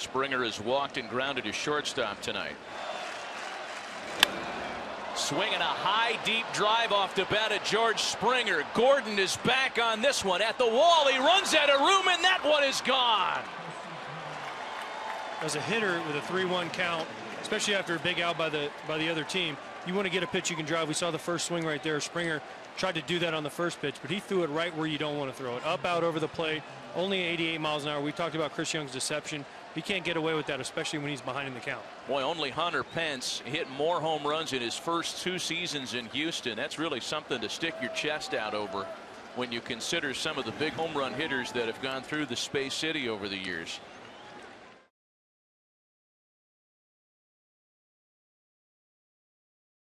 Springer has walked and grounded his shortstop tonight. Swinging a high deep drive off the bat at George Springer. Gordon is back on this one at the wall. He runs out of room and that one is gone. As a hitter with a 3-1 count, especially after a big out by the by the other team, you want to get a pitch you can drive. We saw the first swing right there. Springer tried to do that on the first pitch, but he threw it right where you don't want to throw it. Up, out, over the plate, only 88 miles an hour. We talked about Chris Young's deception. He can't get away with that, especially when he's behind in the count. Boy, only Hunter Pence hit more home runs in his first two seasons in Houston. That's really something to stick your chest out over when you consider some of the big home run hitters that have gone through the Space City over the years.